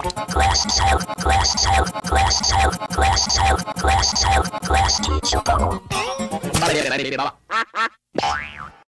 glass sail, glass sail, glass sail, glass sail, glass sail, glass teacher.